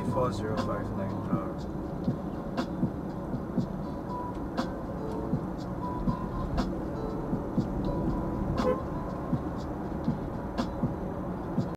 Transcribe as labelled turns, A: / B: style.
A: C4059 tower.